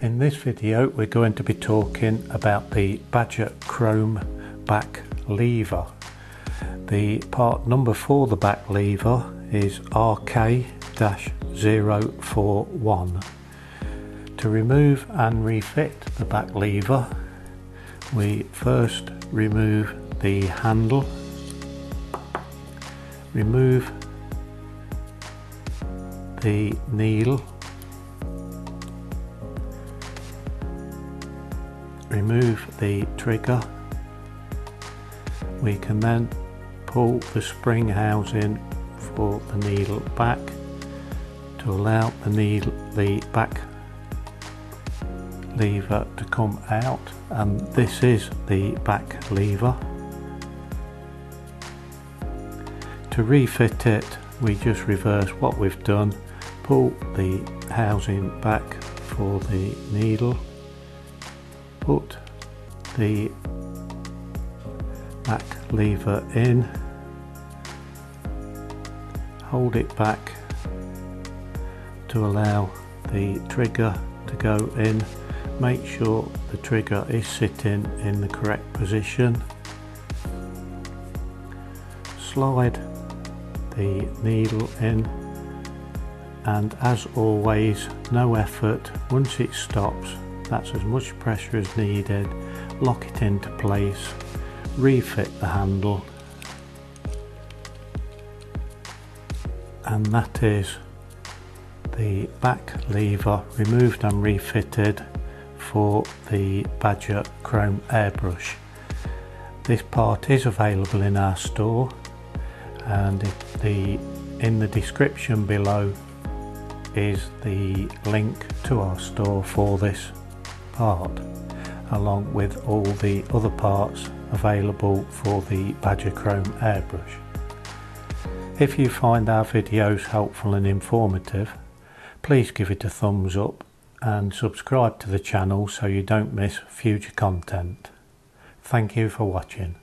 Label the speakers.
Speaker 1: In this video we're going to be talking about the Badger Krome back lever. The part number for the back lever is RK-041. To remove and refit the back lever we first remove the handle, remove the needle remove the trigger. We can then pull the spring housing for the needle back to allow the needle the back lever to come out. And this is the back lever. To refit it we just reverse what we've done. Pull the housing back for the needle the back lever in. Hold it back to allow the trigger to go in. Make sure the trigger is sitting in the correct position. Slide the needle in. And as always no effort. Once it stops that's as much pressure as needed. Lock it into place. Refit the handle. And that is the back lever removed and refitted for the Badger Krome airbrush. This part is available in our store and the in the description below is the link to our store for this part along with all the other parts available for the Badger Krome airbrush. If you find our videos helpful and informative please give it a thumbs up and subscribe to the channel so you don't miss future content. Thank you for watching.